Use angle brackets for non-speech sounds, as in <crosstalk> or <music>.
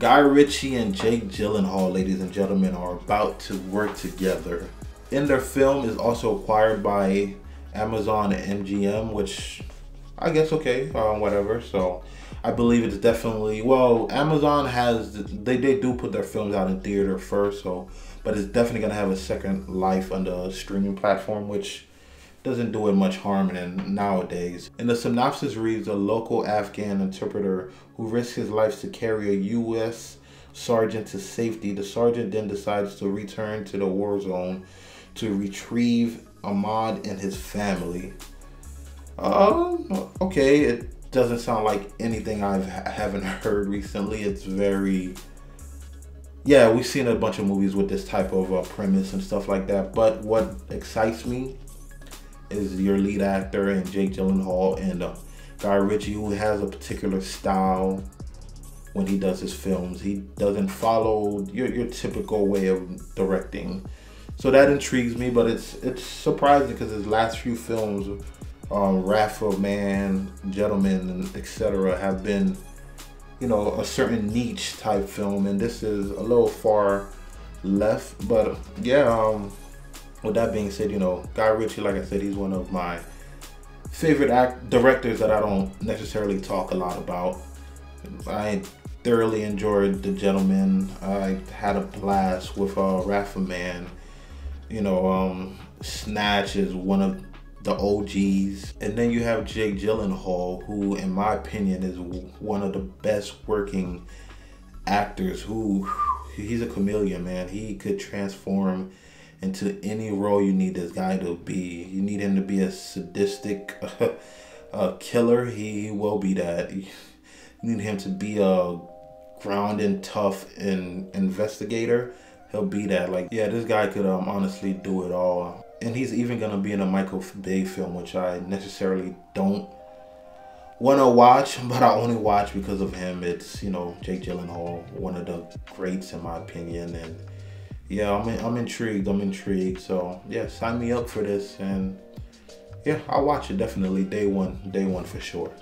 Guy Ritchie and Jake Gyllenhaal, ladies and gentlemen, are about to work together. In their film is also acquired by Amazon and MGM, which I guess okay, uh, whatever. So I believe it's definitely well. Amazon has they they do put their films out in theater first, so but it's definitely gonna have a second life on the streaming platform, which doesn't do it much harm in nowadays. And the synopsis reads a local Afghan interpreter who risks his life to carry a U.S. sergeant to safety. The sergeant then decides to return to the war zone to retrieve Ahmed and his family. Um, okay, it doesn't sound like anything I've haven't heard recently. It's very yeah, we've seen a bunch of movies with this type of uh, premise and stuff like that. But what excites me is your lead actor and Jake Gyllenhaal and uh, Guy Ritchie, who has a particular style when he does his films. He doesn't follow your, your typical way of directing. So that intrigues me, but it's it's surprising because his last few films, um, Wrath of Man, Gentlemen, etc., have been, you know, a certain niche type film, and this is a little far left. But yeah, um, with that being said, you know, Guy Ritchie, like I said, he's one of my favorite act directors that I don't necessarily talk a lot about. I thoroughly enjoyed The Gentleman. I had a blast with uh, of Man. You know, um, Snatch is one of the OGs. And then you have Jake Gyllenhaal, who, in my opinion, is one of the best working actors. Who he's a chameleon, man. He could transform into any role you need this guy to be. You need him to be a sadistic <laughs> uh, killer. He, will be that. You need him to be a grounded, tough, and investigator. He'll be that. Like, yeah, this guy could um, honestly do it all. And he's even gonna be in a Michael Bay film, which I necessarily don't want to watch, <laughs> but I only watch because of him. It's you know Jake Gyllenhaal, one of the greats in my opinion, and yeah, I'm I'm intrigued. I'm intrigued. So yeah, sign me up for this, and yeah, I'll watch it definitely day one, day one for sure.